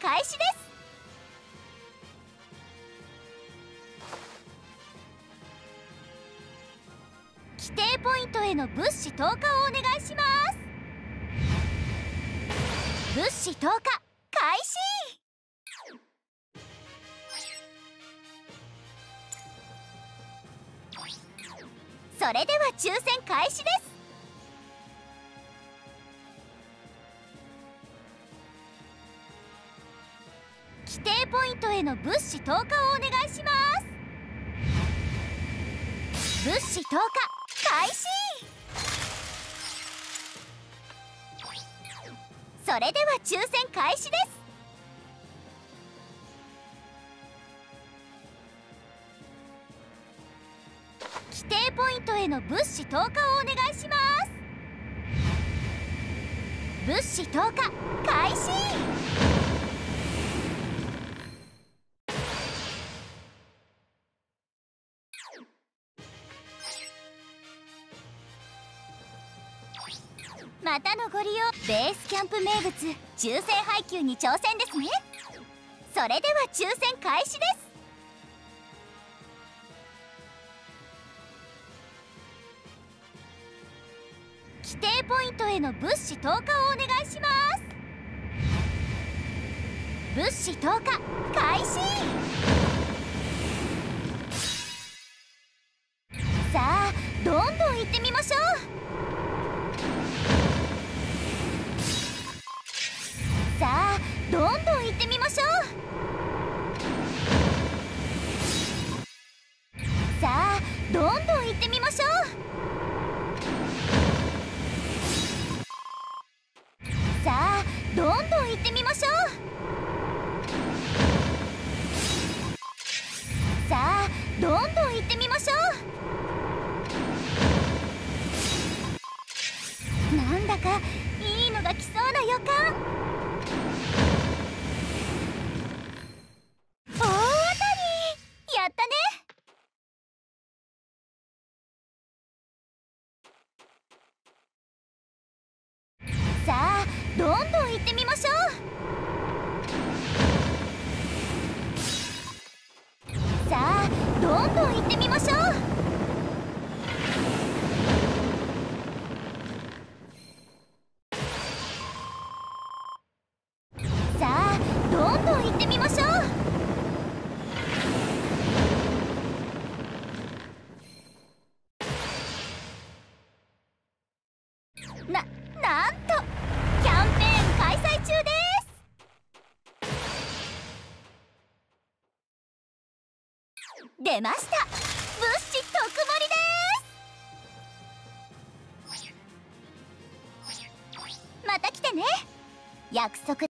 開始です。規定ポイントへの物資投下をお願いします。物資投下開始。それでは抽選開始です。規定ポイントへの物資投下をお願いします。物資投下開始。それでは抽選開始です。規定ポイントへの物資投下をお願いします。物資投下開始。またのご利用ベースキャンプ名物抽選配給に挑戦ですね。それでは抽選開始です。規定ポイントへの物資投下をお願いします。物資投下開始。どんどん行ってみましょう。さあどんどん行ってみましょう。さあどんどん行ってみましょう。なんだかいいのが来そうな予感さあどんどん行ってみましょう。さあどんどん行ってみましょう。さあどんどん行ってみましょう。ななん出ました。物資特盛りです。また来てね。約束